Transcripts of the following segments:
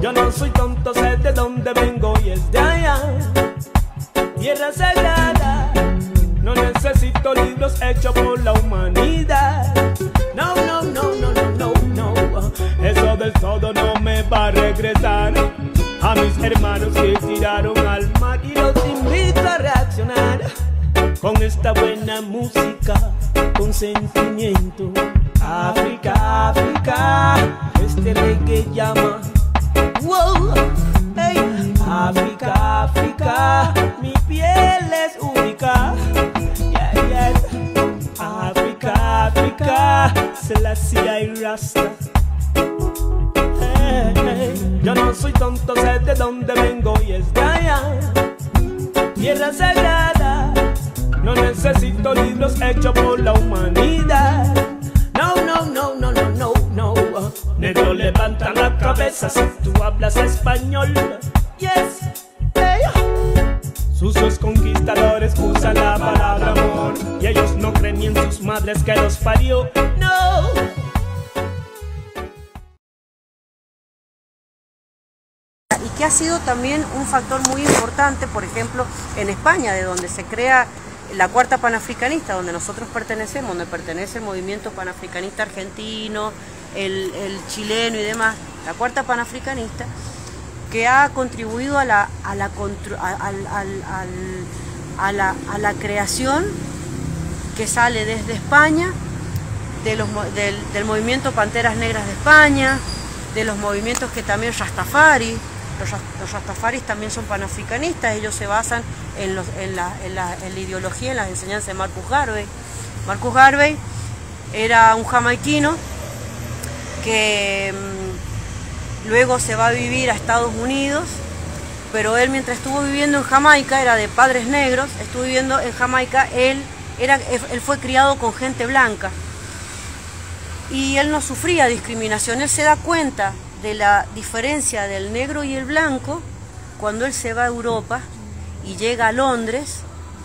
Yo no soy tonto, sé de dónde vengo y es de allá. Tierra sagrada, no necesito libros hechos por la humanidad. No, no, no, no, no, no, no. Eso del todo no me va a regresar. A mis hermanos que tiraron al mar y los invito a reaccionar con esta buena música, con sentimiento. África, África, este reggae llama. Wow, hey. África, África, mi piel es única. Yeah, yeah. África, África, Selassie y Rasta. Hey. Yo no soy tonto, sé de dónde vengo y es allá. Tierra sagrada, no necesito libros hechos por la humanidad. Negro levanta la cabeza si tú hablas español. Yes. Hey. Sucios conquistadores usan la palabra amor y ellos no creen ni en sus madres que los parió. No. y que ha sido también un factor muy importante, por ejemplo, en España, de donde se crea la Cuarta Panafricanista, donde nosotros pertenecemos, donde pertenece el movimiento panafricanista argentino, el, chileno y demás, la Cuarta Panafricanista, que ha contribuido a la, a la, a- la, a la creación que sale desde España, de los del, del movimiento Panteras Negras de España, de los movimientos que también Rastafari, los, ras- los Rastafaris también son panafricanistas, ellos se basan en, la, en la- en la ideología, en las enseñanzas de Marcus Garvey. Marcus Garvey era un jamaiquino que mm, luego se va a vivir a Estados Unidos, pero él mientras estuvo viviendo en Jamaica, era de padres negros, estuvo viviendo en Jamaica, él, él fue criado con gente blanca y él no sufría discriminación, él se da cuenta de la diferencia del negro y el blanco cuando él se va a Europa y llega a Londres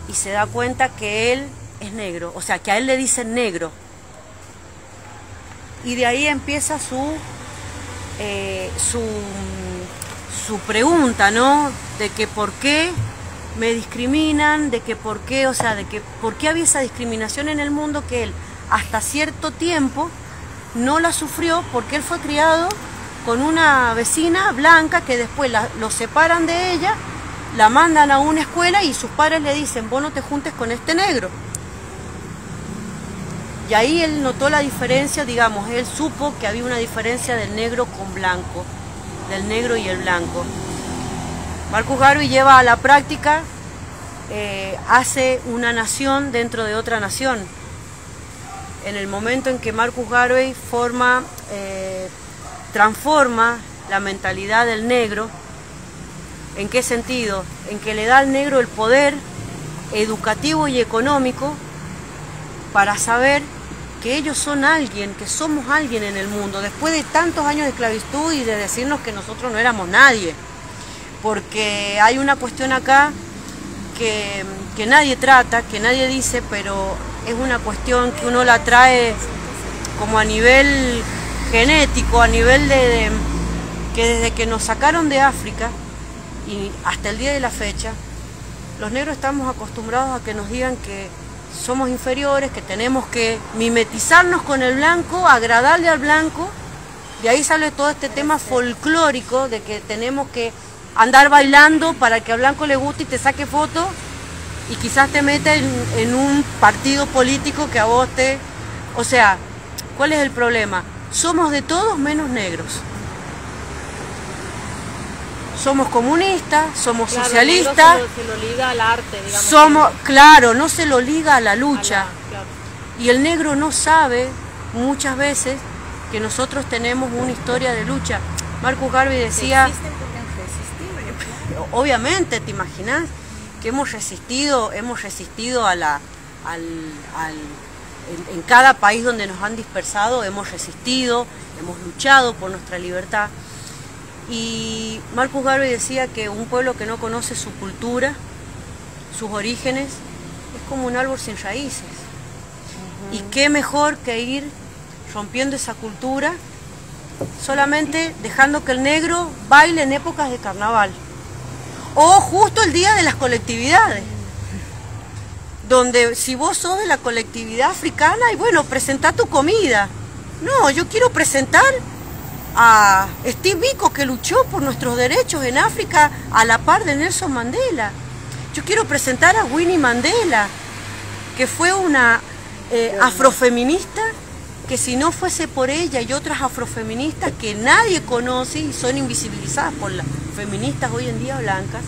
y se da cuenta que él es negro, o sea, que a él le dicen negro. Y de ahí empieza su, eh, su, su pregunta, ¿no? De que por qué me discriminan, de que por qué, o sea, de que por qué había esa discriminación en el mundo que él hasta cierto tiempo no la sufrió porque él fue criado con una vecina blanca que después la- lo separan de ella, la mandan a una escuela y sus padres le dicen, vos no te juntes con este negro. Y ahí él notó la diferencia, digamos, él supo que había una diferencia del negro con blanco, del negro y el blanco. Marcus Garvey lleva a la práctica, eh, hace una nación dentro de otra nación. En el momento en que Marcus Garvey forma, eh, transforma la mentalidad del negro, ¿en qué sentido? En que le da al negro el poder educativo y económico para saber que ellos son alguien, que somos alguien en el mundo, después de tantos años de esclavitud y de decirnos que nosotros no éramos nadie. Porque hay una cuestión acá que, que nadie trata, que nadie dice, pero es una cuestión que uno la trae como a nivel genético, a nivel de, que desde que nos sacaron de África y hasta el día de la fecha, los negros estamos acostumbrados a que nos digan que somos inferiores, que tenemos que mimetizarnos con el blanco, agradarle al blanco. De ahí sale todo este tema folclórico de que tenemos que andar bailando para que al blanco le guste y te saque foto y quizás te meta en, en un partido político que a vos te... O sea, ¿cuál es el problema? Somos de todos menos negros. Somos comunistas, somos Claro, socialistas, Se lo, se lo liga al arte, digamos. somos, claro, no se lo liga a la a la- lucha. claro. Y el negro no sabe muchas veces que nosotros tenemos una historia de lucha. Marcus Garvey decía, obviamente, ¿te imaginas? Que hemos resistido, hemos resistido a la, al, al- en, en cada país donde nos han dispersado, hemos resistido, hemos luchado por nuestra libertad. Y Marcus Garvey decía que un pueblo que no conoce su cultura, sus orígenes, es como un árbol sin raíces. Y qué mejor que ir rompiendo esa cultura solamente dejando que el negro baile en épocas de carnaval. O justo el día de las colectividades. Donde si vos sos de la colectividad africana, y bueno, presenta tu comida. No, yo quiero presentar a Steve Biko que luchó por nuestros derechos en África a la par de Nelson Mandela. Yo quiero presentar a Winnie Mandela, que fue una eh, afrofeminista que si no fuese por ella y otras afrofeministas que nadie conoce y son invisibilizadas por las feministas hoy en día blancas,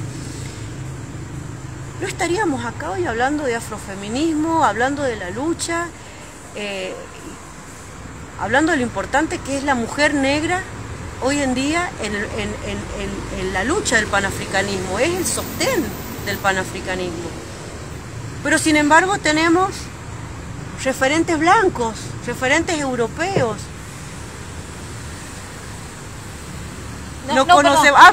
no estaríamos acá hoy hablando de afrofeminismo, hablando de la lucha, eh, hablando de lo importante que es la mujer negra hoy en día en, en la lucha del panafricanismo, es el sostén del panafricanismo. Pero sin embargo tenemos referentes blancos, referentes europeos. No, conocemos, ah,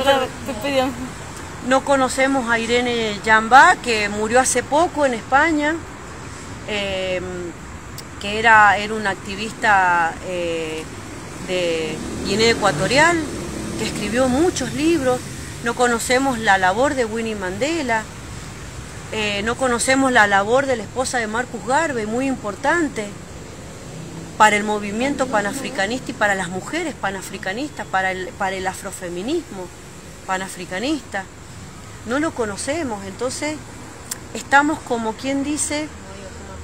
no conocemos a Irene Yamba, que murió hace poco en España, em, que era, era una activista eh, de Guinea Ecuatorial, que escribió muchos libros. No conocemos la labor de Winnie Mandela. Eh, no conocemos la labor de la esposa de Marcus Garvey, muy importante para el movimiento panafricanista y para las mujeres panafricanistas, para el, para el afrofeminismo panafricanista. No lo conocemos, entonces estamos como quien dice,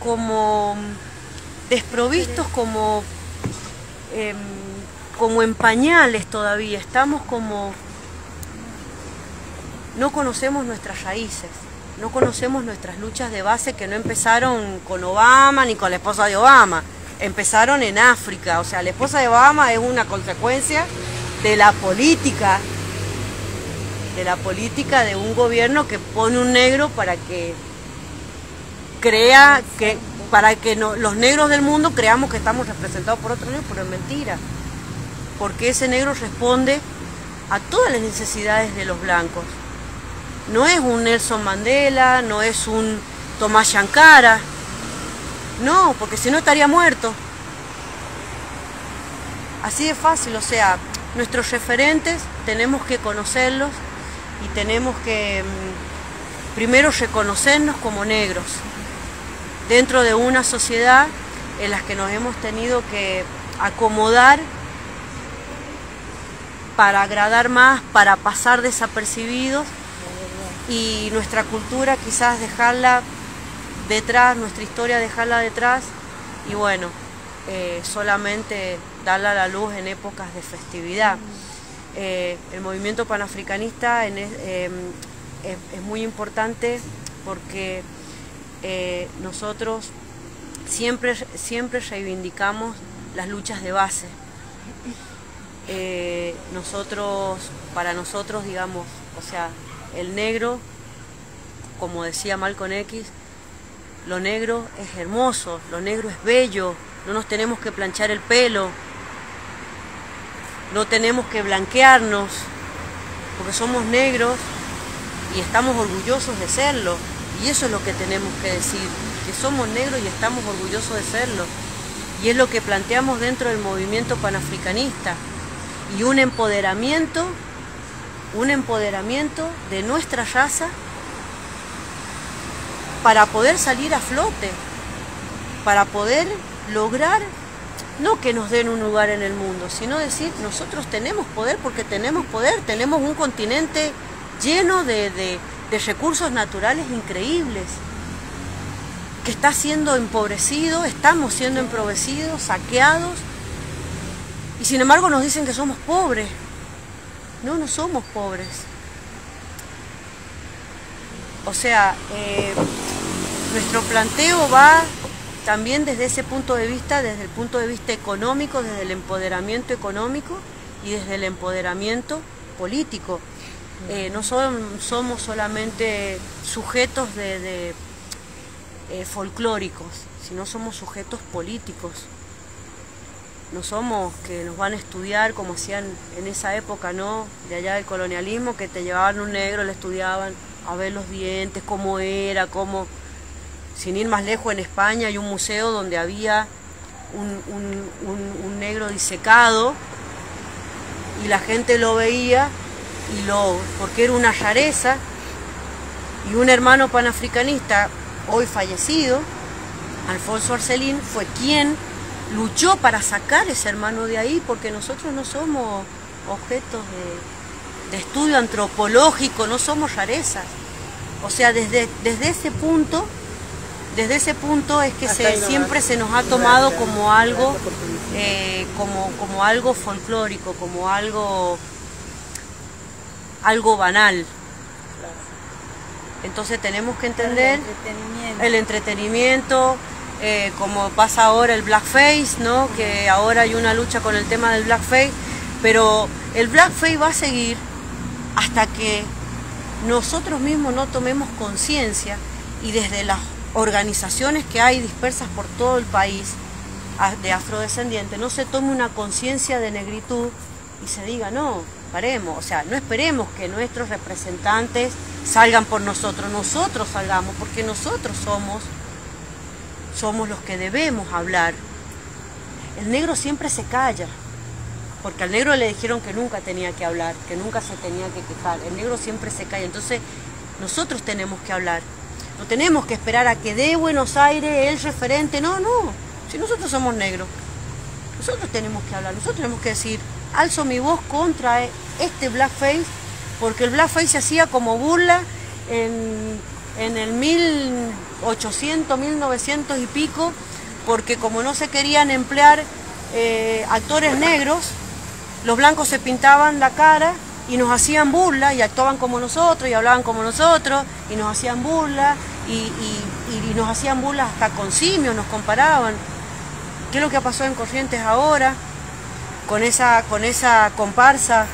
como desprovistos, como, em, como en pañales todavía, estamos como, no conocemos nuestras raíces no conocemos nuestras luchas de base que no empezaron con Obama ni con la esposa de Obama, empezaron en África, o sea, la esposa de Obama es una consecuencia de la política, de la política de un gobierno que pone un negro para que crea que para que los negros del mundo creamos que estamos representados por otro negro, pero es mentira, porque ese negro responde a todas las necesidades de los blancos. No es un Nelson Mandela, no es un Tomás Shankara, no, porque si no estaría muerto. Así de fácil, o sea, nuestros referentes tenemos que conocerlos y tenemos que mm, primero reconocernos como negros dentro de una sociedad en la que nos hemos tenido que acomodar para agradar más, para pasar desapercibidos y nuestra cultura quizás dejarla detrás, nuestra historia dejarla detrás y bueno, eh, solamente darla a la luz en épocas de festividad. Eh, el movimiento panafricanista em, es, muy importante porque eh, nosotros siempre, siempre reivindicamos las luchas de base. nosotros, para nosotros, digamos, o sea, el negro, como decía Malcolm X, lo negro es hermoso, lo negro es bello, no nos tenemos que planchar el pelo, no tenemos que blanquearnos, porque somos negros y estamos orgullosos de serlo. Y eso es lo que tenemos que decir, que somos negros y estamos orgullosos de serlo. Y es lo que planteamos dentro del movimiento panafricanista. Y un empoderamiento un empoderamiento de nuestra raza para poder salir a flote, para poder lograr no que nos den un lugar en el mundo, sino decir, nosotros tenemos poder porque tenemos poder, tenemos un continente lleno de, recursos naturales increíbles, que está siendo empobrecido, estamos siendo empobrecidos, saqueados, y sin embargo nos dicen que somos pobres. No, no somos pobres. O sea, eh, nuestro planteo va también desde ese punto de vista, desde el punto de vista económico, desde el empoderamiento económico y desde el empoderamiento político. Eh, no somos solamente sujetos de, eh, folclóricos, sino somos sujetos políticos no somos que nos van a estudiar como hacían en esa época, ¿no? De allá del colonialismo, que te llevaban un negro, le estudiaban a ver los dientes, cómo era, cómo... Sin ir más lejos, en España hay un museo donde había un, negro disecado y la gente lo veía y lo porque era una rareza y un hermano panafricanista hoy fallecido, Alfonso Arcelín, fue quien luchó para sacar ese hermano de ahí porque nosotros no somos objetos de, estudio antropológico, no somos rarezas. O sea, desde, desde ese punto, desde ese punto es que se, siempre se nos ha tomado como algo, eh, como, como algo folclórico, como algo, algo banal. Entonces tenemos que entender el entretenimiento, eh, como pasa ahora el blackface, ¿no? que ahora hay una lucha con el tema del blackface, pero el blackface va a seguir hasta que nosotros mismos no tomemos conciencia y desde las organizaciones que hay dispersas por todo el país de afrodescendientes no se tome una conciencia de negritud y se diga, no, paremos, o sea, no esperemos que nuestros representantes salgan por nosotros, nosotros salgamos, porque nosotros somos, somos los que debemos hablar. El negro siempre se calla, porque al negro le dijeron que nunca tenía que hablar, que nunca se tenía que quejar. El negro siempre se calla, entonces nosotros tenemos que hablar. No tenemos que esperar a que dé Buenos Aires el referente, no, no. Si nosotros somos negros, nosotros tenemos que hablar, nosotros tenemos que decir, alzo mi voz contra este blackface, porque el blackface se hacía como burla en, en el 1800, 1900 y pico, porque como no se querían emplear eh, actores negros, los blancos se pintaban la cara y nos hacían burla y actuaban como nosotros y hablaban como nosotros y nos hacían burla y, y, nos hacían burla hasta con simios, nos comparaban. ¿Qué es lo que ha pasado en Corrientes ahora? Con esa, con esa comparsa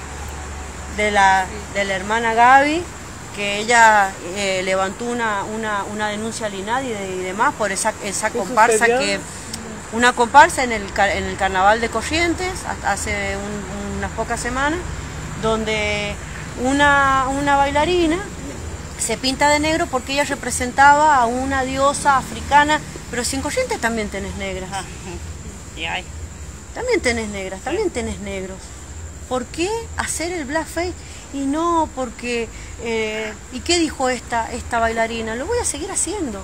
de la, de la hermana Gaby, que ella eh, levantó una, una, una, denuncia al INADI y, demás por esa, esa comparsa que una comparsa en el, en el carnaval de Corrientes hace unas pocas semanas, donde una, una bailarina se pinta de negro porque ella representaba a una diosa africana, pero sin Corrientes también tenés negras. También tenés negras, también tenés negros. ¿Por qué hacer el blackface? Y no porque... Eh, ¿Y qué dijo esta, esta bailarina? Lo voy a seguir haciendo.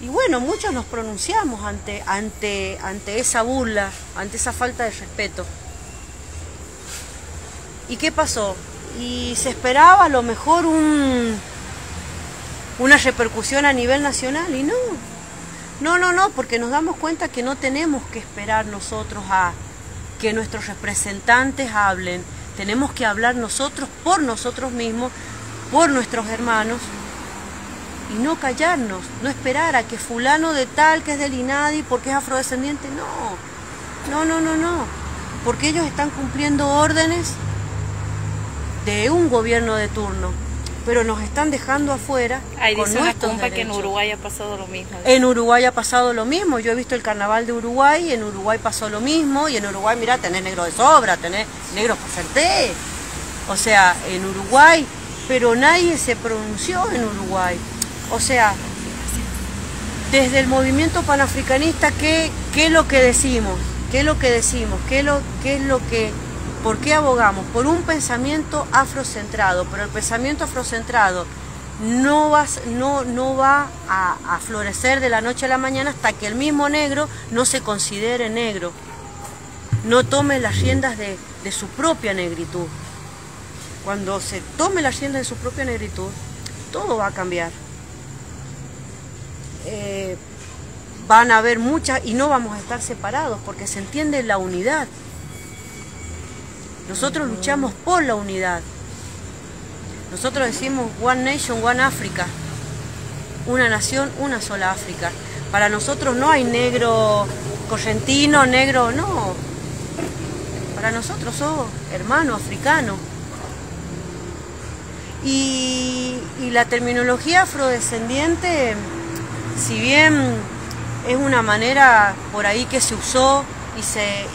Y bueno, muchos nos pronunciamos ante, ante, ante esa burla, ante esa falta de respeto. ¿Y qué pasó? Y se esperaba a lo mejor un, una repercusión a nivel nacional y no. No, no, no, porque nos damos cuenta que no tenemos que esperar nosotros a que nuestros representantes hablen. Tenemos que hablar nosotros por nosotros mismos, por nuestros hermanos y no callarnos, no esperar a que fulano de tal que es del INADI porque es afrodescendiente, no, no, no, no, no, porque ellos están cumpliendo órdenes de un gobierno de turno, pero nos están dejando afuera. Ahí dice una que en Uruguay ha pasado lo mismo. En Uruguay ha pasado lo mismo, yo he visto el carnaval de Uruguay, en Uruguay pasó lo mismo, y en Uruguay, mira, tenés negro de sobra, tenés negro por ser O sea, en Uruguay, pero nadie se pronunció en Uruguay. O sea, desde el movimiento panafricanista, ¿qué, es lo que decimos? ¿Qué es lo que decimos? ¿Qué es lo, qué es lo que... ¿Por qué abogamos? Por un pensamiento afrocentrado, pero el pensamiento afrocentrado no va, no, no va a, florecer de la noche a la mañana hasta que el mismo negro no se considere negro, no tome las riendas de, su propia negritud. Cuando se tome las riendas de su propia negritud, todo va a cambiar. Eh, van a haber muchas y no vamos a estar separados porque se entiende la unidad. Nosotros luchamos por la unidad. Nosotros decimos One Nation, One Africa. Una nación, una sola África. Para nosotros no hay negro correntino, negro, no. Para nosotros somos hermano africano. Y, y la terminología afrodescendiente si bien es una manera por ahí que se usó y se,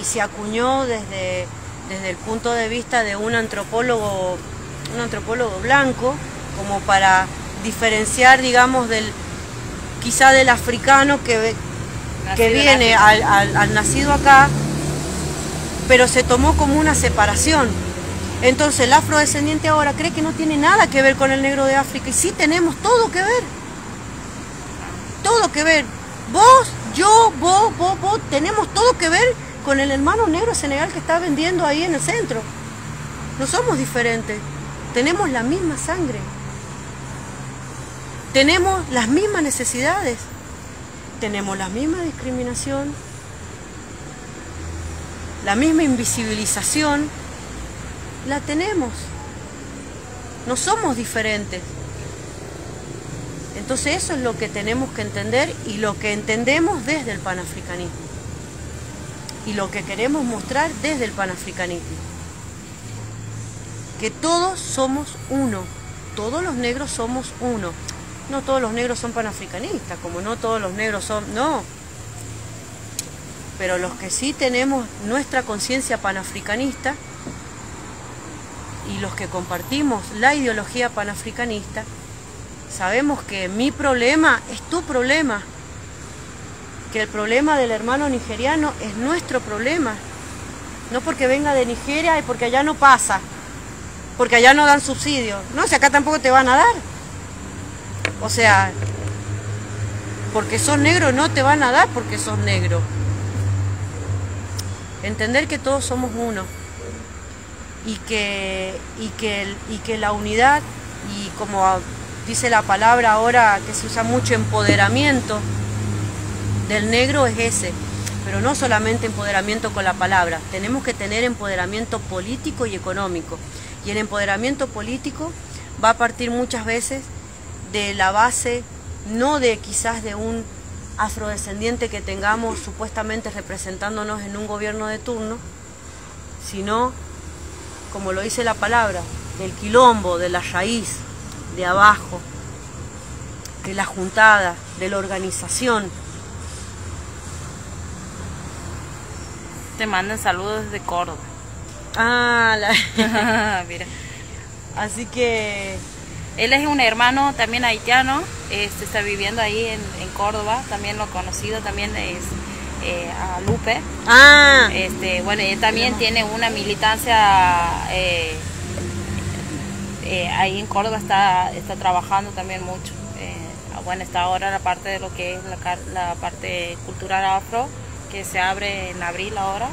y se, acuñó desde, desde el punto de vista de un antropólogo, un antropólogo blanco, como para diferenciar, digamos, del quizá del africano que, que viene al, nacido acá, pero se tomó como una separación. Entonces el afrodescendiente ahora cree que no tiene nada que ver con el negro de África y sí tenemos todo que ver. Todo que ver. Vos, yo, vos, vos, vos, tenemos todo que ver con el hermano negro senegal que está vendiendo ahí en el centro. No somos diferentes. Tenemos la misma sangre. Tenemos las mismas necesidades. Tenemos la misma discriminación. La misma invisibilización. La tenemos. No somos diferentes. Entonces eso es lo que tenemos que entender y lo que entendemos desde el panafricanismo. Y lo que queremos mostrar desde el panafricanismo. Que todos somos uno. Todos los negros somos uno. No todos los negros son panafricanistas, como no todos los negros son... No. Pero los que sí tenemos nuestra conciencia panafricanista y los que compartimos la ideología panafricanista, sabemos que mi problema es tu problema, que el problema del hermano nigeriano es nuestro problema, no porque venga de Nigeria y porque allá no pasa, porque allá no dan subsidios, no, si acá tampoco te van a dar. O sea, porque sos negro no te van a dar porque sos negro. Entender que todos somos uno y que, y que, y que la unidad y como dice la palabra ahora que se usa mucho empoderamiento del negro es ese, pero no solamente empoderamiento con la palabra, tenemos que tener empoderamiento político y económico. Y el empoderamiento político va a partir muchas veces de la base, no de quizás de un afrodescendiente que tengamos supuestamente representándonos en un gobierno de turno, sino, como lo dice la palabra, del quilombo, de la raíz, de abajo, de la juntada, de la organización. Te mandan saludos desde Córdoba. Ah, la... mira. Así que... Él es un hermano también haitiano, este, está viviendo ahí en, en Córdoba, también lo conocido, también es eh, a Lupe. Ah. Este, bueno, él también tiene una militancia eh, eh, ahí en Córdoba está, está trabajando también mucho. Eh, bueno, está ahora la parte de lo que es la, la, parte cultural afro, que se abre en abril ahora.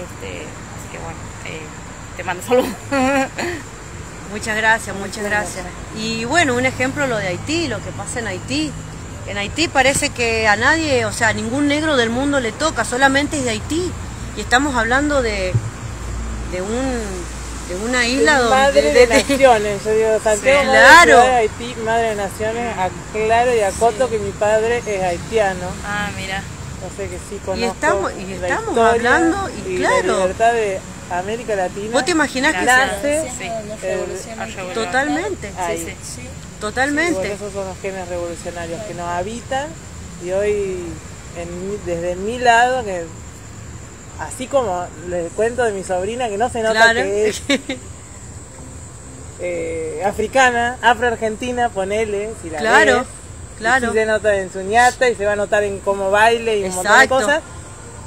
Este, así que bueno, eh, te mando saludos. muchas gracias, muchas gracias. Y bueno, un ejemplo lo de Haití, lo que pasa en Haití. En Haití parece que a nadie, o sea, a ningún negro del mundo le toca, solamente es de Haití. Y estamos hablando de, de un de una isla donde... De, naciones, yo digo, Santiago, sí, claro. madre de Haití, madre de naciones, aclaro y acoto que mi padre es haitiano. Ah, mira. O sea que sí conozco Y estamos, y estamos hablando, y, y claro... La libertad de América Latina. ¿Vos te imaginás que nace sí, el, Totalmente, ahí. sí, sí. Totalmente. Esos son los genes revolucionarios que nos habitan y hoy en, desde mi lado, que así como les cuento de mi sobrina que no se nota claro. que es eh, africana, afro-argentina, ponele, si la claro, ves, claro. Y se nota en su ñata y se va a notar en cómo baile y un montón de cosas.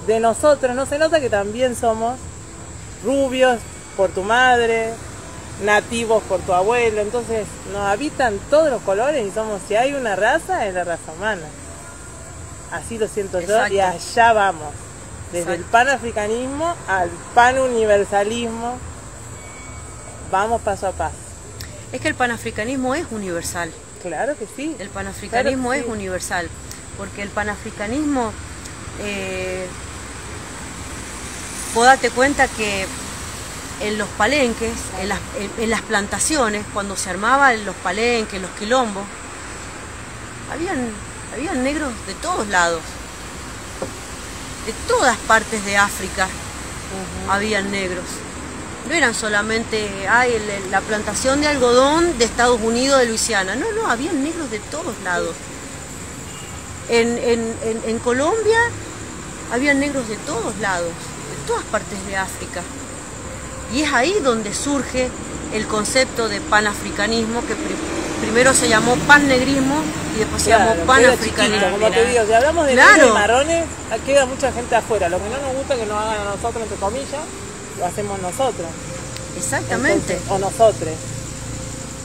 De nosotros no se nota que también somos rubios por tu madre, nativos por tu abuelo, entonces nos habitan todos los colores y somos, si hay una raza, es la raza humana. Así lo siento Exacto. yo y allá vamos desde el panafricanismo al panuniversalismo, vamos paso a paso. Es que el panafricanismo es universal. Claro que sí. El panafricanismo claro es universal, porque el panafricanismo, eh, vos date cuenta que en los palenques, en las, en, en las plantaciones, cuando se armaban los palenques, los quilombos, habían, habían negros de todos lados de todas partes de África uh -huh. habían negros. No eran solamente ay, la plantación de algodón de Estados Unidos, de Luisiana. No, no, habían negros de todos lados. En, en, en, en Colombia habían negros de todos lados, de todas partes de África. Y es ahí donde surge el concepto de panafricanismo que, primero se llamó pan-negrismo y después se llamó pan-africanismo. Como te digo, si hablamos de Claro. marrones, queda mucha gente afuera. Lo que no nos gusta que nos hagan a nosotros, entre comillas, lo hacemos nosotros. Exactamente, Entonces, o nosotros.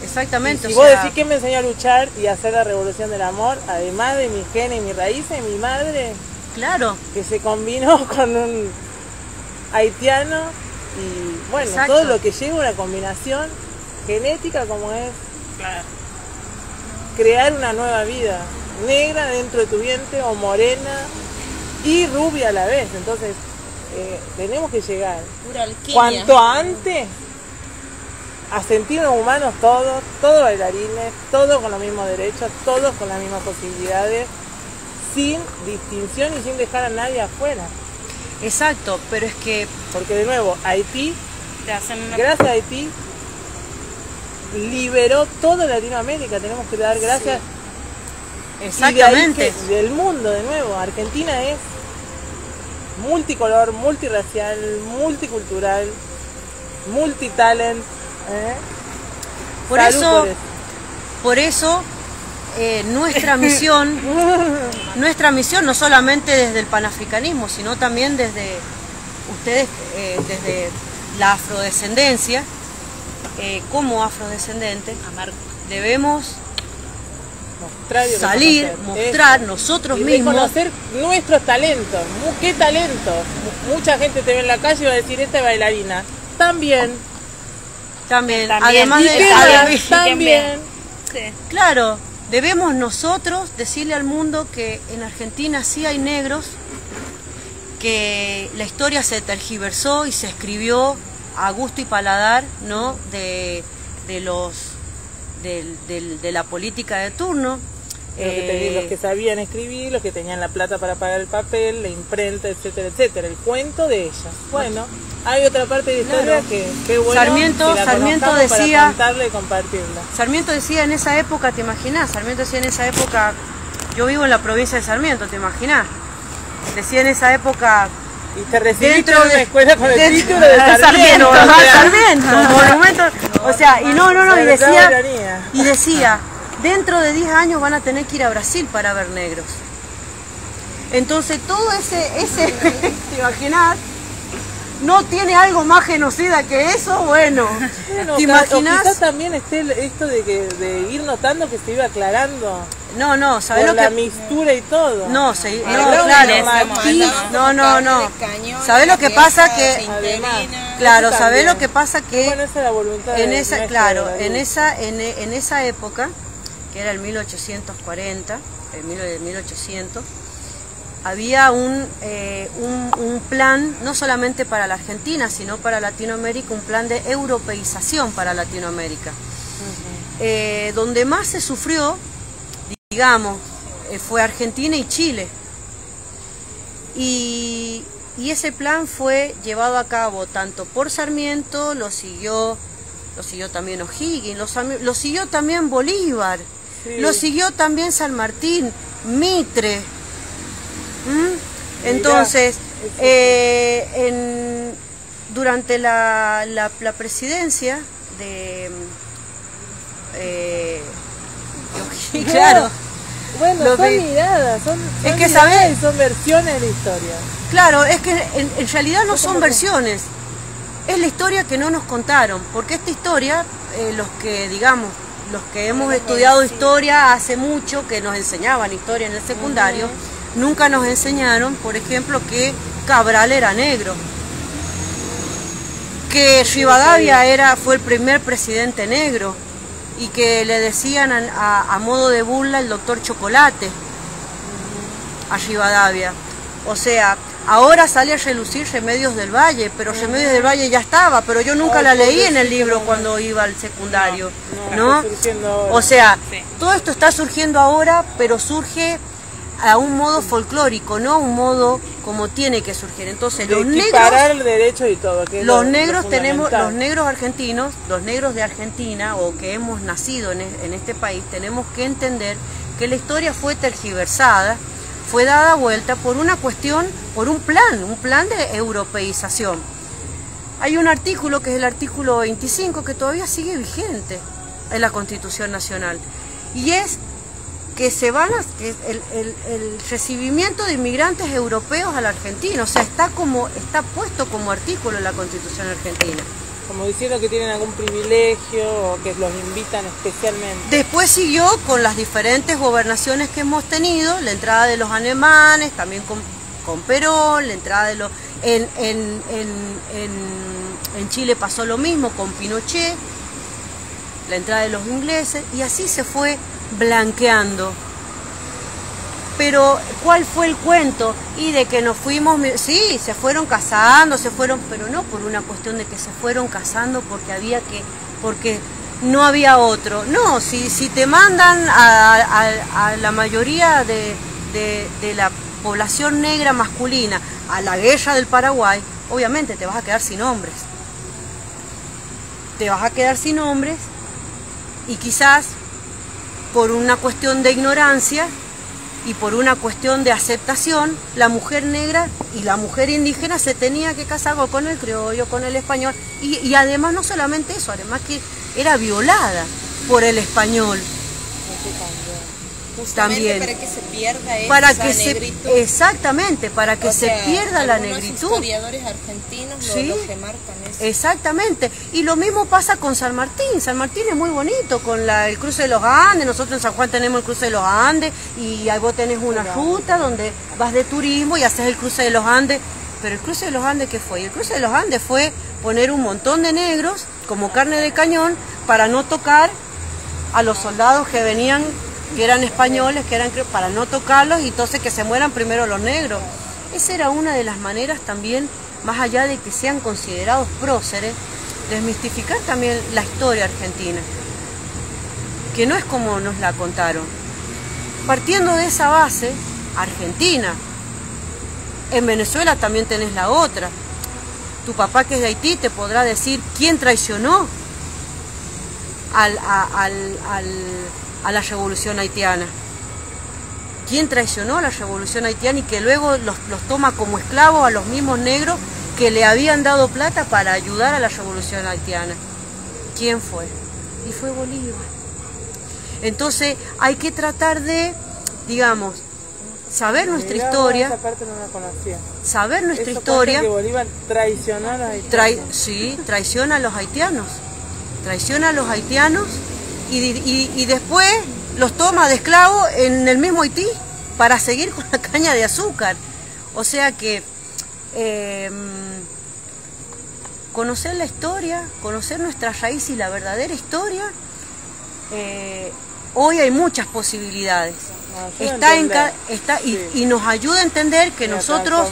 exactamente. Y si o vos sea, decís que me enseñó a luchar y a hacer la revolución del amor, además de mi genes y mis raíces, mi madre, Claro, que se combinó con un haitiano y bueno, Exacto. todo lo que lleva una combinación genética como es crear una nueva vida, negra dentro de tu vientre o morena y rubia a la vez. Entonces, eh, tenemos que llegar cuanto antes a sentirnos humanos todos, todos bailarines, todos con los mismos derechos, todos con las mismas posibilidades, sin distinción y sin dejar a nadie afuera. exacto, pero es que Porque de nuevo, Haití, una gracias a Haití, liberó toda Latinoamérica. Tenemos que dar gracias. Y de ahí exactamente. que- del mundo, de nuevo. Argentina es multicolor, multiracial, multicultural, multitalent. ¿eh? Por Salud eso, por eso. por eso eh, nuestra misión, nuestra misión no solamente desde el panafricanismo, sino también desde ustedes, eh, desde la afrodescendencia, eh, como afrodescendentes, debemos Mostrar salir, mostrar Eso. nosotros y mismos. reconocer nuestros talentos. ¿Qué talentos? Mu- Mucha gente te ve en la calle y va a decir, esta es bailarina. También. También, También. además de, también. Sí. Claro, debemos nosotros decirle al mundo que en Argentina sí hay negros, que la historia se tergiversó y se escribió a gusto y paladar, ¿no? De, de los del- del- de la política de turno. Los que, tenían- Eh, los que sabían escribir, los que tenían la plata para pagar el papel, la imprenta, etcétera, etcétera. El cuento de ellas. Bueno, hay otra parte de la historia Claro. que, que bueno Sarmiento- que Sarmiento para decía- y compartirla. Sarmiento decía en esa época, ¿te imaginas? Sarmiento decía en esa época, yo vivo en la provincia de Sarmiento, ¿te imaginas? Decía en esa época, Y te recibiste dentro en una de escuela con el dentro- título de Sarmiento. sea. Sarmiento, monumento, o sea, y no, no, no, y decía, y decía, dentro de 10 años van a tener que ir a Brasil para ver negros. Entonces todo ese, ese, ¿te imaginas? No tiene algo más genocida que eso, bueno, Bueno, ¿te imaginas? también esté esto de, que, de ir notando que se iba aclarando No, no, ¿sabes lo la que mistura y todo. No, se, no, Habrá claro. No, no, no. ¿Sabés lo que pasa que claro, Eso ¿sabés lo que pasa que la en esa claro, en esa en, en esa época, que era el 1840, el mil- el 1800 había un, eh, un, un plan, no solamente para la Argentina, sino para Latinoamérica, un plan de europeización para Latinoamérica. Eh, donde más se sufrió, digamos, eh, fue Argentina y Chile. Y, y ese plan fue llevado a cabo tanto por Sarmiento, lo siguió, lo siguió también O'Higgins, lo, lo siguió también Bolívar, Sí. lo siguió también San Martín, Mitre. ¿Mm? Entonces, eh, en- durante la, la- la presidencia de... eh, O'Higgins, claro. Bueno, Lo son que- miradas, son, Es que son versiones de la historia. Claro, es que en, en realidad no son versiones, es la historia que no nos contaron, porque esta historia, eh, los que digamos, los que hemos estudiado historia hace mucho, que nos enseñaban historia en el secundario, nunca nos enseñaron, por ejemplo, que Cabral era negro, que Rivadavia era, fue el primer presidente negro y que le decían a, a- a modo de burla el doctor Chocolate a Rivadavia. O sea, ahora sale a relucir Remedios del Valle, pero Remedios del Valle ya estaba, pero yo nunca la leí en el libro cuando iba al secundario, no. O sea, Sí. todo esto está surgiendo ahora, pero surge a un modo folclórico, no a un modo como tiene que surgir. Entonces, De los negros el derecho y todo. que los lo- lo negros tenemos, los negros argentinos, los negros de Argentina o que hemos nacido en este país, tenemos que entender que la historia fue tergiversada, fue dada vuelta por una cuestión, por un plan, un plan de europeización. Hay un artículo que es el artículo 25 que todavía sigue vigente, en la Constitución Nacional. Y es que se van a, que el, el, recibimiento de inmigrantes europeos a la Argentina, o sea, está como está puesto como artículo en la Constitución argentina. Como diciendo que tienen algún privilegio o que los invitan especialmente. Después siguió con las diferentes gobernaciones que hemos tenido, la entrada de los alemanes, también con, con Perón, la entrada de los... En, en, en, en Chile pasó lo mismo con Pinochet, la entrada de los ingleses, y así se fue blanqueando. Pero, ¿cuál fue el cuento? Y de que nos fuimos, sí, se fueron casando, se fueron, pero no por una cuestión de que se fueron casando porque había que, porque no había otro. No, si, si te mandan a, la mayoría de la población negra masculina a la guerra del Paraguay, obviamente te vas a quedar sin hombres. Te vas a quedar sin hombres y quizás por una cuestión de ignorancia y por una cuestión de aceptación, la mujer negra y la mujer indígena se tenía que casar con el criollo, con el español, y, además no solamente eso, además que era violada por el español también para que se pierda esa para que negritud. exactamente para que se pierda la negritud historiadores argentinos ¿Sí? lo, remarcan eso exactamente y lo mismo pasa con San Martín San Martín es muy bonito con la, el cruce de los Andes nosotros en San Juan tenemos el cruce de los Andes y ahí vos tenés una ruta donde vas de turismo y haces el cruce de los Andes pero el cruce de los Andes ¿qué fue? el cruce de los Andes fue poner un montón de negros como carne de cañón para no tocar a los soldados que venían que eran españoles, que eran para no tocarlos y entonces que se mueran primero los negros. Esa era una de las maneras también, más allá de que sean considerados próceres, desmistificar también la historia argentina, que no es como nos la contaron. Partiendo de esa base, Argentina, en Venezuela también tenés la otra. Tu papá que es de Haití te podrá decir quién traicionó al, al a la revolución haitiana. ¿Quién traicionó a la revolución haitiana y que luego los, toma como esclavos a los mismos negros que le habían dado plata para ayudar a la revolución haitiana? ¿Quién fue? Y fue Bolívar. Entonces hay que tratar de, digamos, saber nuestra historia. Saber nuestra historia. Que Bolívar traicionó a los haitianos. sí, traiciona a los haitianos. Traiciona a los haitianos y, después los toma de esclavo en el mismo Haití para seguir con la caña de azúcar. O sea que em, conocer la historia, conocer nuestra raíz y la verdadera historia, eh, hoy hay muchas posibilidades. está en está y, nos ayuda a entender que nosotros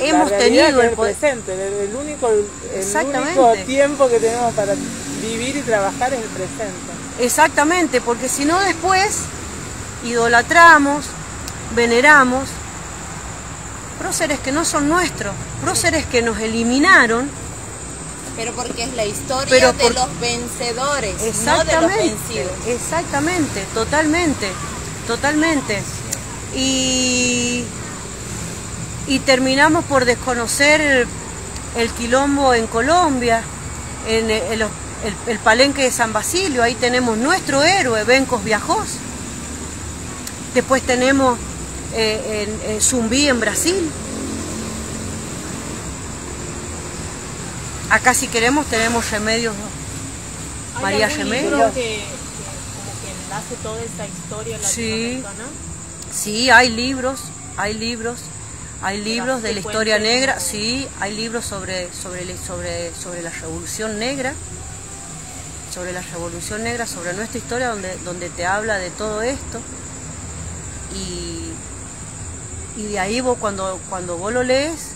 hemos tenido el, presente, el, único, el único tiempo que tenemos para vivir y trabajar es el presente. Exactamente, porque si no después idolatramos, veneramos próceres que no son nuestros, próceres que nos eliminaron. Pero porque es la historia de los vencedores, no de los vencidos. Exactamente, totalmente, totalmente. Y, y terminamos por desconocer el, quilombo en Colombia, en, en los el, palenque de San Basilio, ahí tenemos nuestro héroe, Bencos Viajós. Después tenemos eh, en, Zumbí en Brasil. Acá si queremos tenemos remedios, María Remedios. Que, enlace toda esta historia sí, sí, hay libros, hay libros. Hay libros de la historia negra, sí, hay libros sobre, sobre, sobre, sobre la revolución negra sobre la Revolución Negra, sobre nuestra historia, donde, donde te habla de todo esto. Y, y de ahí vos cuando, cuando vos lo lees,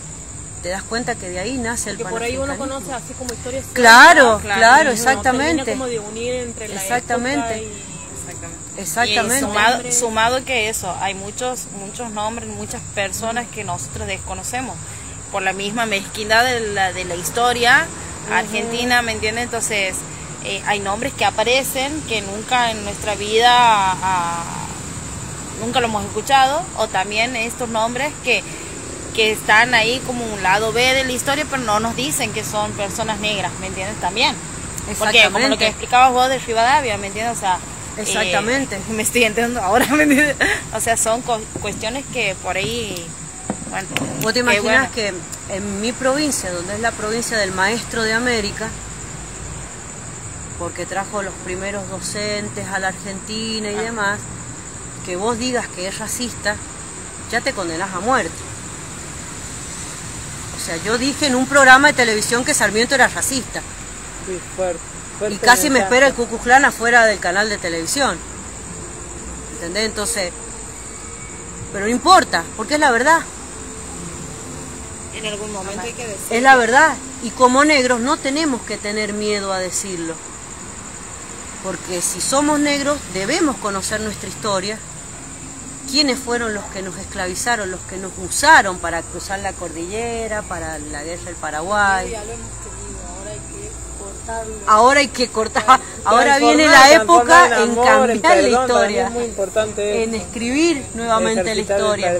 te das cuenta que de ahí nace el que por ahí uno conoce así como historias claro claro, exactamente. como de unir entre la exactamente. y... exactamente. Sumado, sumado que eso hay muchos muchos nombres muchas personas que nosotros desconocemos por la misma mezquindad de la, de la historia argentina me entiendes entonces eh, hay nombres que aparecen que nunca en nuestra vida ah, nunca lo hemos escuchado o también estos nombres que, que están ahí como un lado B de la historia pero no nos dicen que son personas negras, ¿me entiendes? También. Porque como lo que explicabas vos de Rivadavia, ¿me entiendes? O sea, Exactamente. Eh, me estoy entendiendo ahora, ¿me entiendes? O sea, son cuestiones que por ahí, bueno. Vos te imaginas que en mi provincia, donde es la provincia del maestro de América, porque trajo los primeros docentes a la Argentina y ah. demás, que vos digas que es racista, ya te condenas a muerte. O sea, yo dije en un programa de televisión que Sarmiento era racista. y casi me espera el Ku afuera del canal de televisión. ¿Entendés? Entonces, pero no importa, porque es la verdad. En algún momento hay que decirlo. Es la verdad. Y como negros no tenemos que tener miedo a decirlo. Porque si somos negros debemos conocer nuestra historia quiénes fueron los que nos esclavizaron, los que nos usaron para cruzar la cordillera, para la guerra del Paraguay. ahora hay que cortar. Ahora hay que cortar, ahora viene la época en, cambiar la historia, en escribir nuevamente la historia,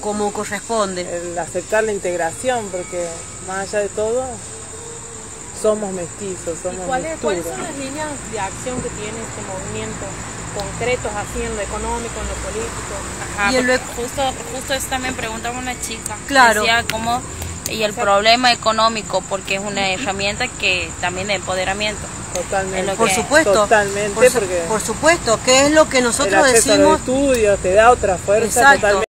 como corresponde. El aceptar la integración, porque más allá de todo, somos mestizos, somos ¿Cuáles son las líneas de acción que tiene este movimiento? concretos así en lo económico, en lo político. Ajá, y justo, justo eso también preguntaba una chica. Claro. Decía cómo, y el problema económico, porque es una herramienta que también de empoderamiento. Totalmente. Por supuesto. Totalmente. Por, por, supuesto, que es lo que nosotros decimos. estudio te da otra fuerza totalmente.